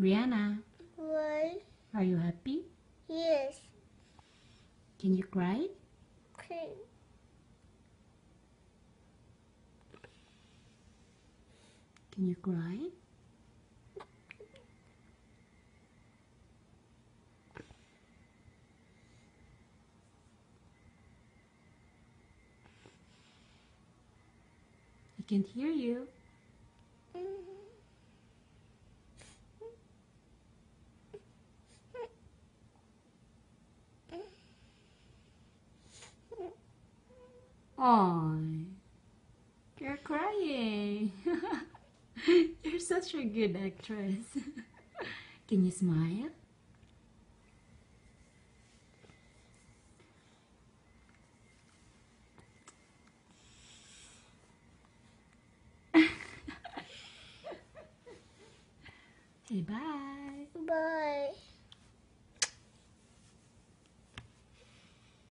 Brianna, Why? are you happy? Yes. Can you cry? Okay. Can you cry? I can't hear you. Oh, you're crying. you're such a good actress. Can you smile? Say bye. Bye.